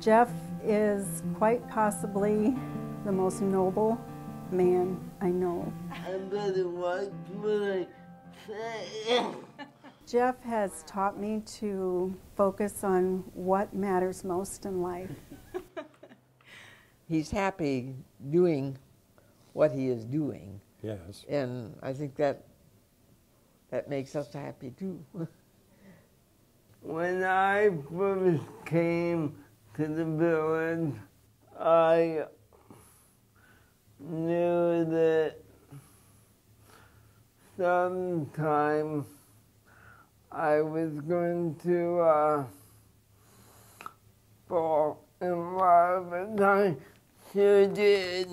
Jeff is quite possibly the most noble man I know. I better watch what I say. Jeff has taught me to focus on what matters most in life. He's happy doing what he is doing, Yes. and I think that that makes us happy too. When I first came to the village, I knew that sometime I was going to uh, fall in love, and I sure did.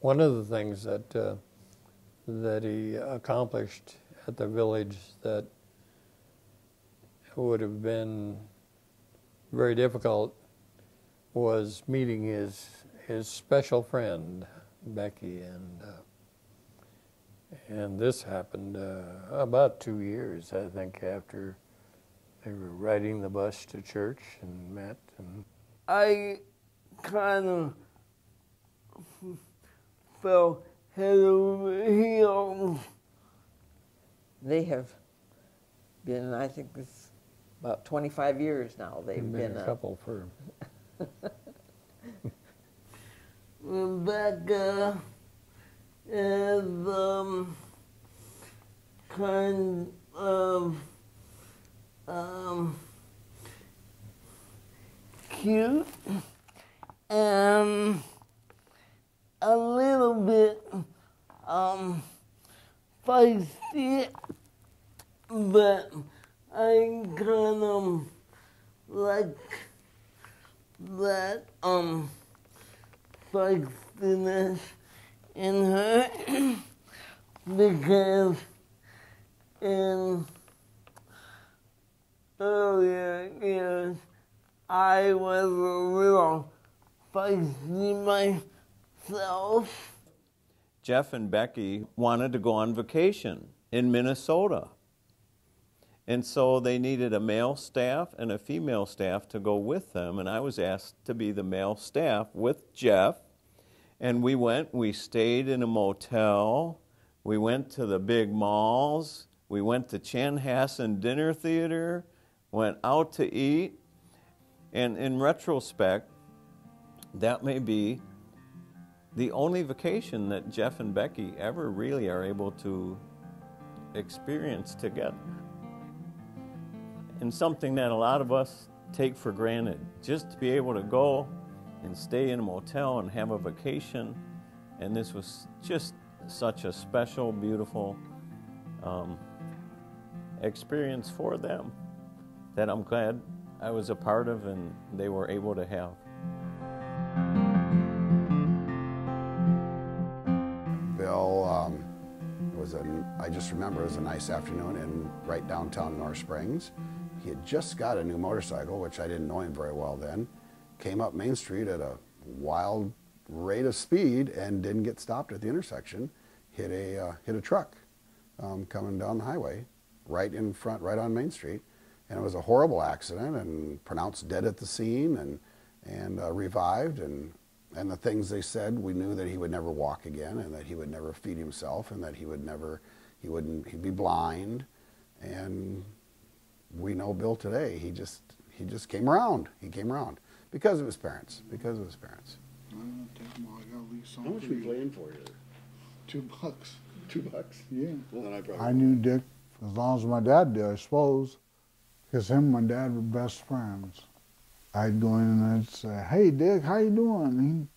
One of the things that uh, that he accomplished at the village that would have been very difficult was meeting his his special friend Becky, and uh, and this happened uh, about two years, I think, after they were riding the bus to church and met. And I kind of fell head over heels. They have been, I think, it's about 25 years now. They've been, been, a uh, couple for Rebecca is um, kind of um, cute and a little bit um, feisty, but I kind of like that um feistiness in her because in earlier years I was a little feisty myself. Jeff and Becky wanted to go on vacation in Minnesota. And so they needed a male staff and a female staff to go with them. And I was asked to be the male staff with Jeff. And we went, we stayed in a motel, we went to the big malls, we went to Chanhassen Dinner Theater, went out to eat. And in retrospect, that may be the only vacation that Jeff and Becky ever really are able to experience together. And something that a lot of us take for granted. Just to be able to go and stay in a motel and have a vacation. And this was just such a special, beautiful um, experience for them that I'm glad I was a part of and they were able to have. Bill um, was a, I just remember it was a nice afternoon in right downtown Nora Springs. He had just got a new motorcycle, which I didn't know him very well then. Came up Main Street at a wild rate of speed and didn't get stopped at the intersection. Hit a uh, hit a truck um, coming down the highway, right in front, right on Main Street, and it was a horrible accident and pronounced dead at the scene and and uh, revived and and the things they said we knew that he would never walk again and that he would never feed himself and that he would never he wouldn't he'd be blind and we know Bill today he just he just came around he came around because of his parents because of his parents I'm gonna take 'em all. I gotta leave some how much for we you. playing for you Two bucks. two bucks Yeah. well then I probably I knew Dick as long as my dad did, I suppose. Because him and my dad were best friends. I'd go in and I'd say, hey, Dick, how you doing? He'd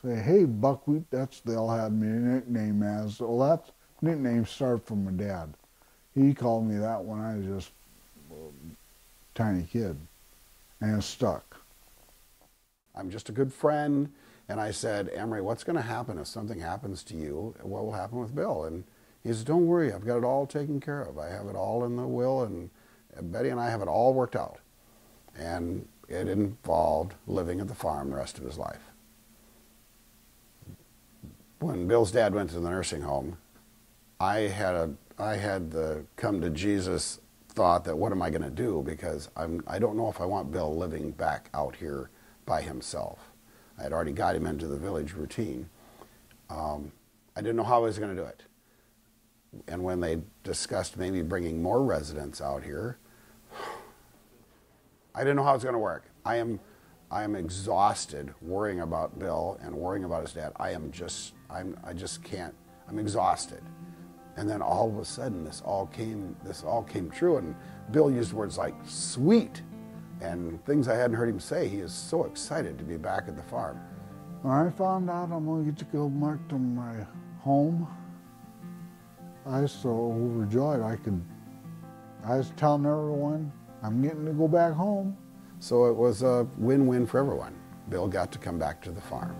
say, hey, Buckwheat, that's they all had me a nickname as. Well, that nickname started from my dad. He called me that when I was just a tiny kid. And stuck. I'm just a good friend. And I said, Emery, what's going to happen if something happens to you? What will happen with Bill? And he said, don't worry, I've got it all taken care of. I have it all in the will, and Betty and I have it all worked out. And it involved living at the farm the rest of his life. When Bill's dad went to the nursing home, I had a, I had the come to Jesus thought that what am I going to do because I'm I don't know if I want Bill living back out here by himself. I had already got him into the village routine. Um, I didn't know how I was going to do it. And when they discussed maybe bringing more residents out here, I didn't know how it was going to work. I am, I am exhausted worrying about Bill and worrying about his dad. I am just, I'm, I just can't. I'm exhausted. And then all of a sudden, this all came, this all came true. And Bill used words like "sweet," and things I hadn't heard him say. He is so excited to be back at the farm. When I found out I'm going to get to go back to my home, I was so overjoyed. I could, I was telling everyone, I'm getting to go back home. So it was a win-win for everyone. Bill got to come back to the farm.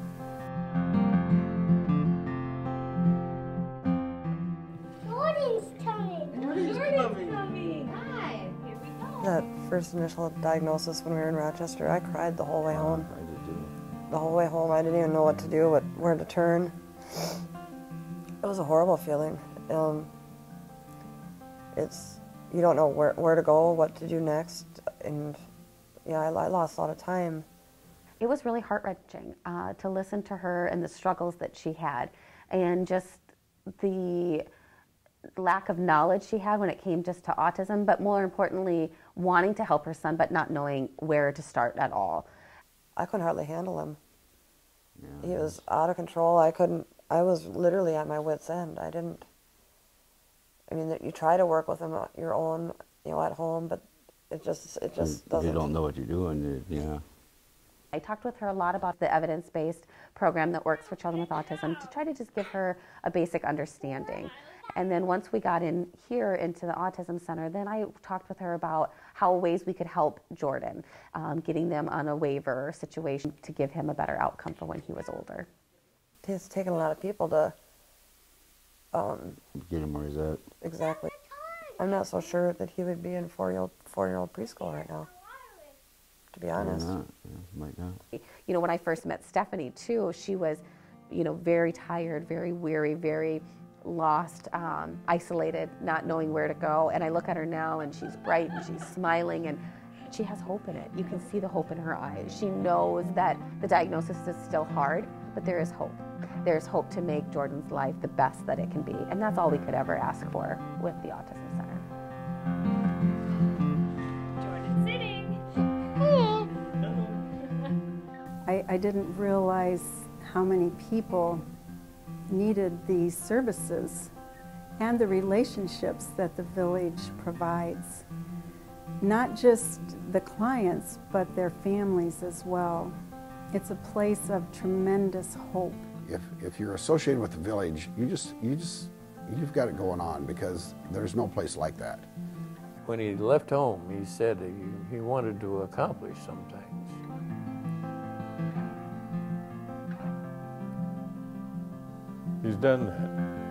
That first initial diagnosis when we were in Rochester, I cried the whole way home. I did too. The whole way home, I didn't even know what to do, what, where to turn. It was a horrible feeling. Um, it's you don't know where, where to go, what to do next, and yeah, I, I lost a lot of time. It was really heart wrenching uh, to listen to her and the struggles that she had, and just the lack of knowledge she had when it came just to autism, but more importantly, wanting to help her son, but not knowing where to start at all. I couldn't hardly handle him. Yeah, He was out of control. I couldn't. I was literally at my wits' end. I didn't. I mean, you try to work with him on your own, you know, at home, but it just it just You doesn't. You don't know what you're doing. you- Yeah. I talked with her a lot about the evidence based program that works for children with autism to try to just give her a basic understanding. And then once we got in here into the Autism Center, then I talked with her about how ways we could help Jordan, um, getting them on a waiver situation to give him a better outcome for when he was older. It's taken a lot of people to. Um, Get him where he's at. exactly. I'm not so sure that he would be in four year old four year old preschool right now. To be honest. not. Yeah, might not. You know, when I first met Stephanie too, she was, you know, very tired, very weary, very lost, um, isolated, not knowing where to go. And I look at her now and she's bright and she's smiling and she has hope in it. You can see the hope in her eyes. She knows that the diagnosis is still hard, but there is hope. There's hope to make Jordan's life the best that it can be. And that's all we could ever ask for with the Autism Center. Jordan's sitting. I, I didn't realize how many people needed these services and the relationships that the village provides. Not just the clients, but their families as well. It's a place of tremendous hope. If, if you're associated with the village, you just, you just, you've got it going on because there's no place like that. When he left home, he said he, he wanted to accomplish some things. done that.